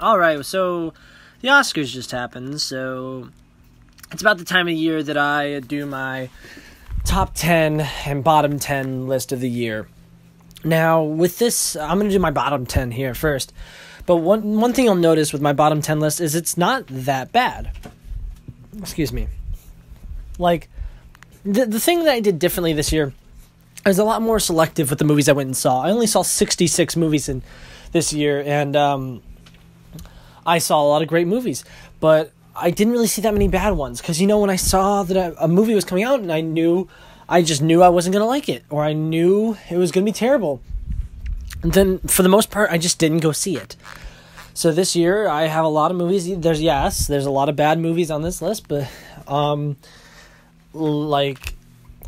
All right, so the Oscars just happened, so it's about the time of year that I do my top 10 and bottom 10 list of the year. Now, with this, I'm going to do my bottom 10 here first. But one one thing you'll notice with my bottom 10 list is it's not that bad. Excuse me. Like the the thing that I did differently this year is a lot more selective with the movies I went and saw. I only saw 66 movies in this year and um I saw a lot of great movies, but I didn't really see that many bad ones because you know when I saw that a, movie was coming out and I knew I just knew I wasn't gonna like it or I knew it was gonna be terrible. And then for the most part, I just didn't go see it. So this year I have a lot of movies. There's yes, there's a lot of bad movies on this list, but um, like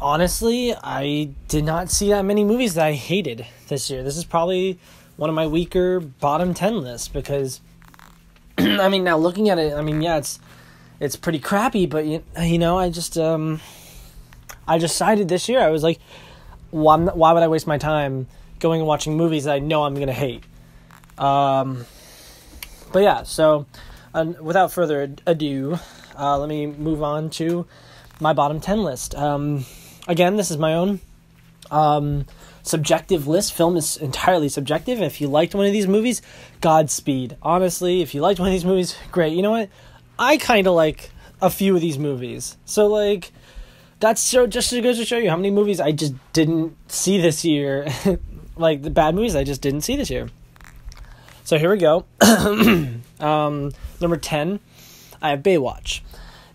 honestly, I did not see that many movies that I hated this year. This is probably one of my weaker bottom ten lists because I mean, now looking at it, I mean, yeah, it's it's pretty crappy, but you, you know, I just um I decided this year I was like why why would I waste my time going and watching movies that I know I'm to hate? Um but yeah, so uh, without further ado, uh, let me move on to my bottom 10 list. Um again, this is my own um subjective list. Film is entirely subjective. If you liked one of these movies, Godspeed. Honestly, if you liked one of these movies, great. You know what? I kind of like a few of these movies. So like that's so just to go to show you how many movies I just didn't see this year. like the bad movies I just didn't see this year. So here we go. um, number 10, I have Baywatch.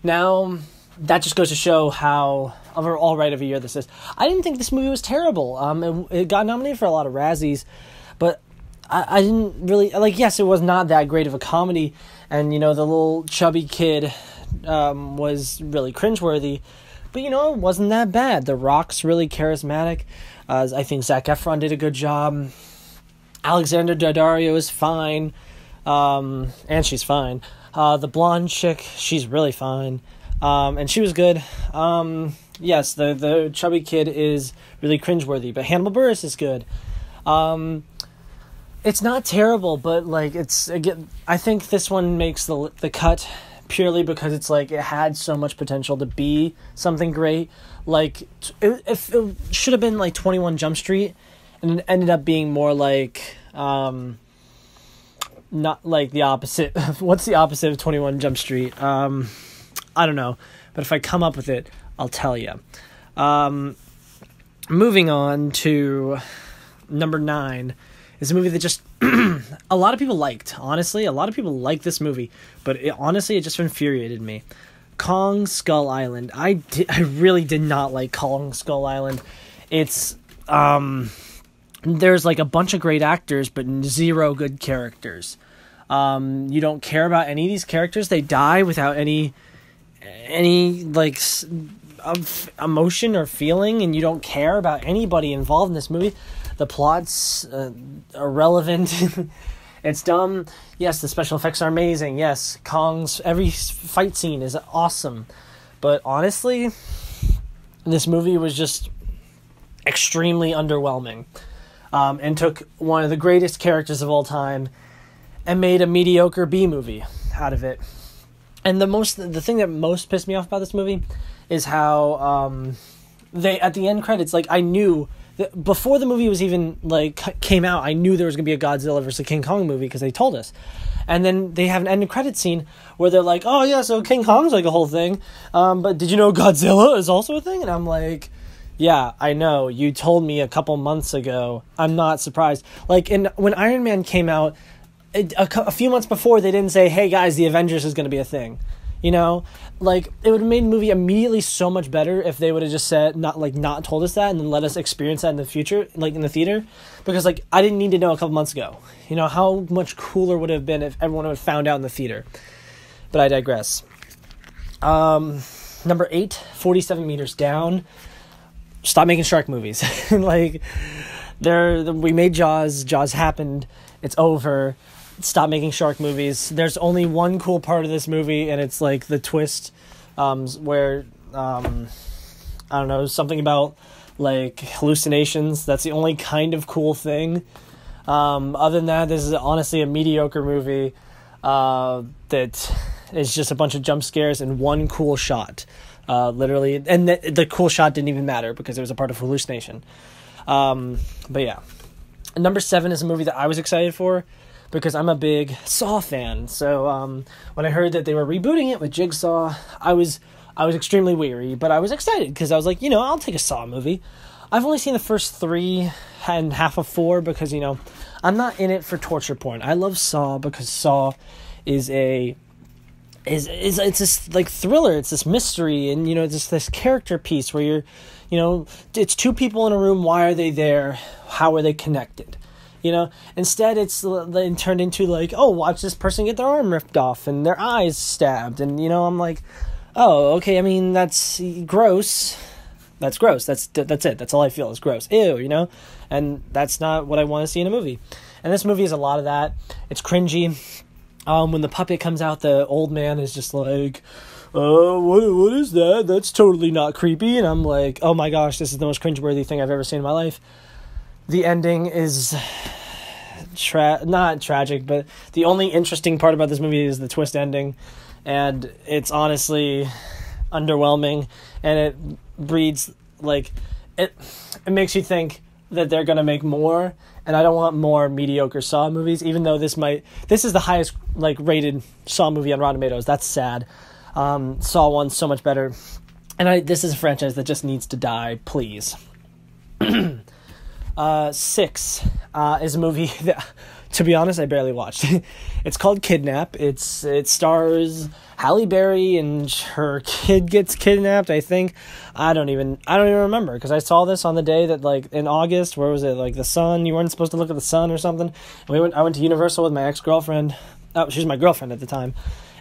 Now, that just goes to show how of all right of a year this is. I didn't think this movie was terrible. Um, it, it got nominated for a lot of Razzies, but I, I didn't really like. Yes, it was not that great of a comedy, and you know the little chubby kid um, was really cringeworthy, but you know it wasn't that bad. The Rock's really charismatic. Uh, I think Zac Efron did a good job. Alexandra Daddario is fine, um, and she's fine. Uh, the blonde chick, she's really fine, um, and she was good. Um, yes, the the chubby kid is really cringeworthy, but Hannibal Buress is good. Um, it's not terrible, but like it's again, I think this one makes the the cut purely because it's like it had so much potential to be something great. Like it, it, it should have been like Twenty One Jump Street, and it ended up being more like um, not like the opposite. What's the opposite of Twenty One Jump Street? Um, I don't know, but if I come up with it, I'll tell you. Um, moving on to number nine is a movie that just a lot of people liked. Honestly, a lot of people like this movie, but it, honestly, it just infuriated me. Kong Skull Island. I did, I really did not like Kong Skull Island. It's um there's like a bunch of great actors but zero good characters. Um you don't care about any of these characters. They die without any any like of emotion or feeling and you don't care about anybody involved in this movie. The plot's uh, irrelevant. it's dumb. Yes, the special effects are amazing. Yes, Kong's every fight scene is awesome. But honestly, this movie was just extremely underwhelming. Um, and took one of the greatest characters of all time and made a mediocre B movie out of it. And the most the thing that most pissed me off about this movie is how um, they at the end credits like I knew that before the movie was even like came out I knew there was gonna be a Godzilla versus King Kong movie because they told us, and then they have an end credit scene where they're like oh yeah so King Kong's like a whole thing, um, but did you know Godzilla is also a thing and I'm like. Yeah, I know. You told me a couple months ago. I'm not surprised. Like in when Iron Man came out, a, a, few months before they didn't say, "Hey guys, the Avengers is going to be a thing." You know, like it would have made the movie immediately so much better if they would have just said not like not told us that and then let us experience that in the future, like in the theater, because like I didn't need to know a couple months ago. You know how much cooler would have been if everyone would found out in the theater. But I digress. Um, number eight, 47 meters down. Stop making shark movies. like, there we made Jaws. Jaws happened. It's over stop making shark movies. There's only one cool part of this movie, and it's like the twist, um, where um, I don't know something about like hallucinations. That's the only kind of cool thing. Um, other than that, this is honestly a mediocre movie. uh, that is just a bunch of jump scares and one cool shot. Uh, literally, and the, the cool shot didn't even matter because it was a part of hallucination. Um, but yeah, number seven is a movie that I was excited for because I'm a big Saw fan. So um, when I heard that they were rebooting it with Jigsaw, I was I was extremely weary, but I was excited because I was like, you know, I'll take a Saw movie. I've only seen the first three and half of four because you know I'm not in it for torture porn. I love Saw because Saw is a is is it's this like thriller. It's this mystery, and you know, just this character piece where you're, you know, it's two people in a room. Why are they there? How are they connected? You know, instead it's then turned into like, oh, watch this person get their arm ripped off and their eyes stabbed, and you know, I'm like, oh, okay. I mean, that's gross. That's gross. That's that's it. That's all I feel is gross. Ew, you know, and that's not what I want to see in a movie. And this movie is a lot of that. It's cringy. Um, when the puppet comes out, the old man is just like, "Uh, what what is that? That's totally not creepy." And I'm like, "Oh my gosh, this is the most cringeworthy thing I've ever seen in my life." The ending is tra- not tragic, but the only interesting part about this movie is the twist ending, and it's honestly underwhelming, and it breeds like it. It makes you think that they're gonna make more, and I don't want more mediocre Saw movies. Even though this might, this is the highest like rated Saw movie on Rotten Tomatoes. That's sad. Um, Saw one's so much better, and I this is a franchise that just needs to die. Please. uh, six uh, is a movie that, to be honest, I barely watched. it's called Kidnap. It's it stars Halle Berry and her kid gets kidnapped. I think I don't even I don't even remember because I saw this on the day that like in August. Where was it? Like the sun. You weren't supposed to look at the sun or something. And we went. I went to Universal with my ex girlfriend. Oh, she was my girlfriend at the time,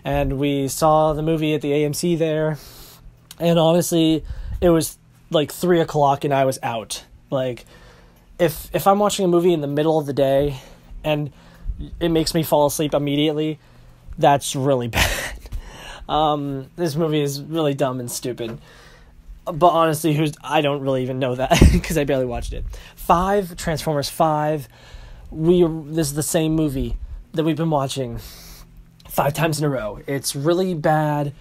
and we saw the movie at the AMC there. And honestly, it was like three o'clock, and I was out. Like, if if I'm watching a movie in the middle of the day, and it makes me fall asleep immediately, that's really bad. Um, this movie is really dumb and stupid. But honestly, who's I don't really even know that because I barely watched it. Five Transformers Five. We this is the same movie that we've been watching five times in a row. It's really bad.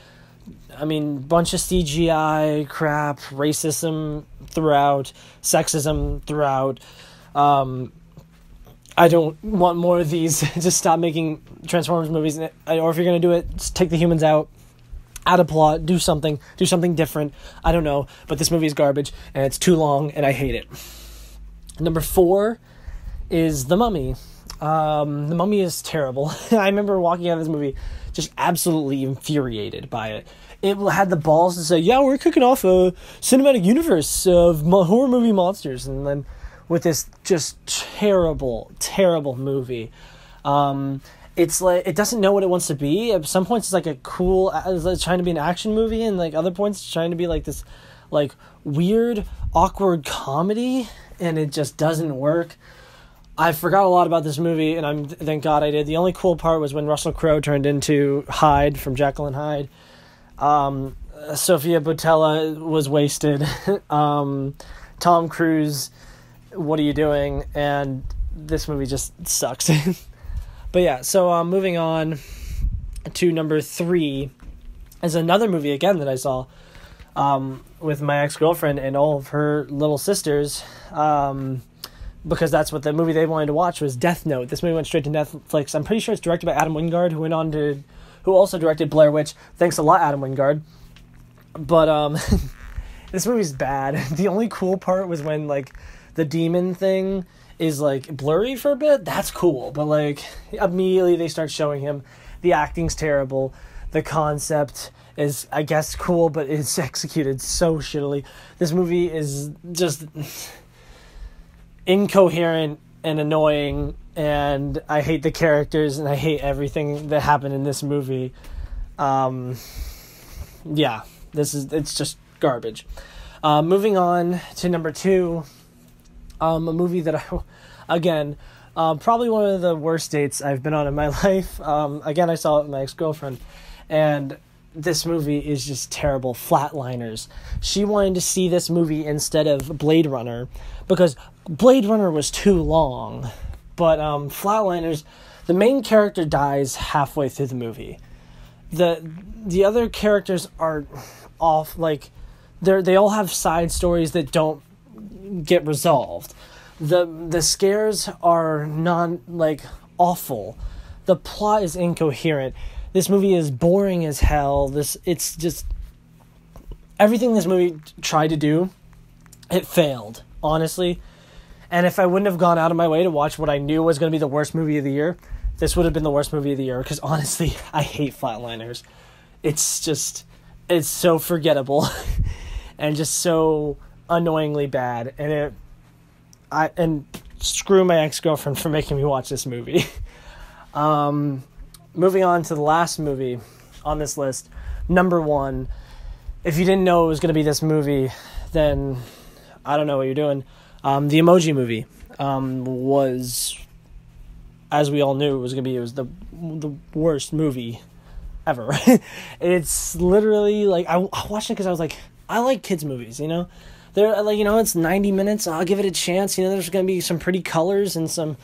I mean, bunch of CGI crap, racism throughout, sexism throughout. Um, I don't want more of these. just stop making Transformers movies, or if you're gonna do it, just take the humans out add a plot, do something, do something different. I don't know, but this movie is garbage and it's too long and I hate it. Number four is The Mummy. Um, the Mummy is terrible. I remember walking out of this movie just absolutely infuriated by it. It had the balls to say, "Yeah, we're kicking off a cinematic universe of horror movie monsters," and then with this just terrible, terrible movie. Um, it's like it doesn't know what it wants to be. At some points, it's like a cool, it's trying to be an action movie, and like other points, it's trying to be like this, like weird, awkward comedy, and it just doesn't work. I forgot a lot about this movie, and I'm thank God I did. The only cool part was when Russell Crowe turned into Hyde from Jekyll and Hyde. Um, Sofia Boutella was wasted. um, Tom Cruise, what are you doing? And this movie just sucks. But yeah, so um, moving on to number three is another movie again that I saw um, with my ex girlfriend and all of her little sisters. Um, because that's what the movie they wanted to watch was Death Note. This movie went straight to Netflix. I'm pretty sure it's directed by Adam Wingard, who went on to, who also directed Blair Witch. Thanks a lot, Adam Wingard. But um, this movie's bad. The only cool part was when like the demon thing is like blurry for a bit, that's cool. But like immediately they start showing him the acting's terrible. The concept is I guess cool, but it's executed so shittily. This movie is just incoherent and annoying and I hate the characters and I hate everything that happened in this movie. Um yeah, this is it's just garbage. Uh, moving on to number two, um, a movie that I, again, uh, probably one of the worst dates I've been on in my life. Um, again, I saw it with my ex girlfriend, and this movie is just terrible. Flatliners. She wanted to see this movie instead of Blade Runner because Blade Runner was too long. But um, Flatliners, the main character dies halfway through the movie. the The other characters are off like they they all have side stories that don't get resolved. the The scares are non like awful. The plot is incoherent. This movie is boring as hell. This it's just everything this movie tried to do, it failed, honestly. And if I wouldn't have gone out of my way to watch what I knew was going to be the worst movie of the year, this would have been the worst movie of the year because honestly, I hate Flatliners. It's just it's so forgettable and just so annoyingly bad and it I and screw my ex-girlfriend for making me watch this movie. um moving on to the last movie on this list, number 1 if you didn't know it was going to be this movie, then I don't know what you're doing. Um, the Emoji Movie um, was, as we all knew, it was going to be. It was the the worst movie ever. it's literally like I, I watched it because I was like, I like kids movies, you know. They're like you know it's 90 minutes. I'll give it a chance. You know, there's going to be some pretty colors and some,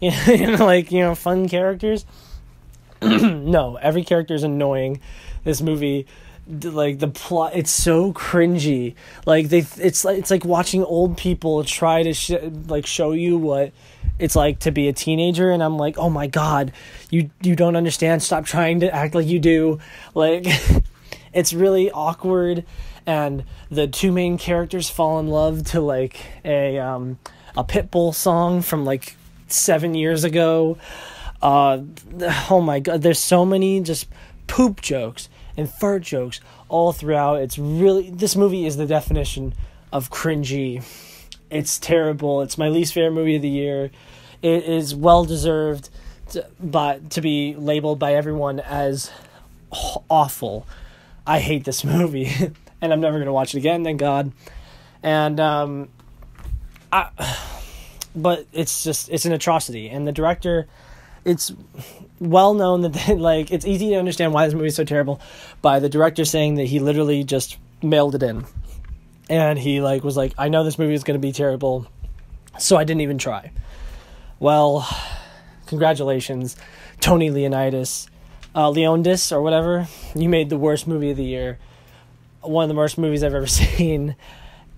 you know, you know like you know fun characters. no, every character is annoying. This movie like the plot it's so cringy. Like they it's like it's like watching old people try to sh- like show you what it's like to be a teenager and i'm like oh my god you you don't understand. Stop trying to act like you do. Like it's really awkward and the two main characters fall in love to like a um a pitbull song from like 7 years ago. Uh oh my god there's so many just poop jokes and fart jokes all throughout. It's really this movie is the definition of cringy. It's terrible. It's my least favorite movie of the year. It is well deserved to, but to be labeled by everyone as awful. I hate this movie and I'm never going to watch it again, thank God. And um I but it's just it's an atrocity and the director it's well known that they, like it's easy to understand why this movie is so terrible by the director saying that he literally just mailed it in. And he like was like i know this movie is going to be terrible so i didn't even try. Well congratulations tony leonidas. Uh, or whatever you made the worst movie of the year. One of the worst movies i've ever seen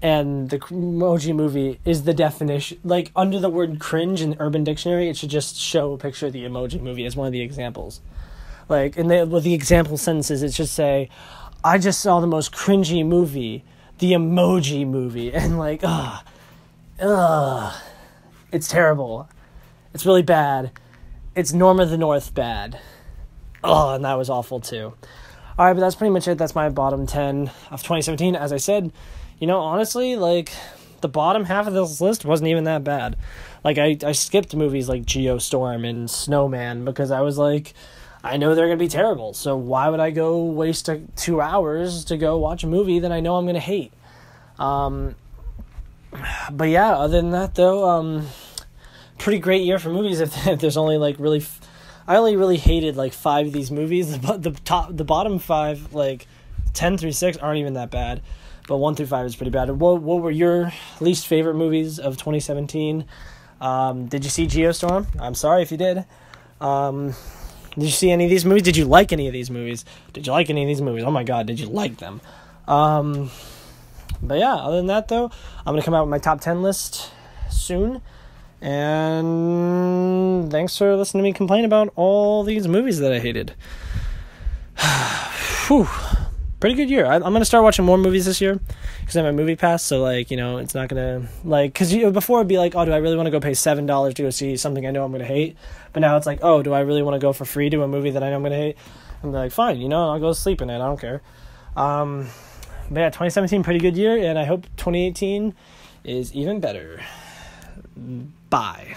and the emoji movie is the definition like under the word cringe in urban dictionary it should just show a picture of the emoji movie as one of the examples. Like in the with the example sentences it should say i just saw the most cringy movie the emoji movie and like ugh ugh it's terrible. It's really bad. It's Norm of the North bad. Oh and that was awful too. All right but that's pretty much it. That's my bottom 10 of 2017 as i said you know, honestly, like the bottom half of this list wasn't even that bad. Like I, I skipped movies like Geostorm and Snowman because I was like, I know they're gonna be terrible. So why would I go waste a, two hours to go watch a movie that I know I'm gonna hate? Um, but yeah, other than that though, um, pretty great year for movies. If, if there's only like really, f- I only really hated like five of these movies. But the top, the bottom five, like ten through six, aren't even that bad but one through five is pretty bad. What what were your least favorite movies of 2017? Um, did you see Geostorm? I'm sorry if you did. Um, did you see any of these movies? Did you like any of these movies? Did you like any of these movies? Oh my god, did you like them? Um, but yeah, other than that though, I'm gonna come out with my top ten list soon. And thanks for listening to me complain about all these movies that I hated. Whew pretty good year. I, am gonna start watching more movies this year because I have a MoviePass. So like you know, it's not gonna like because you before it'd be like, oh, do I really want to go pay seven dollars to go see something I know I'm gonna hate? But now it's like, oh, do I really want to go for free to a movie that I know I'm gonna hate? I'm like, fine, you know, I'll go sleep in it. I don't care. Um, but yeah, 2017 pretty good year, and I hope 2018 is even better. Bye.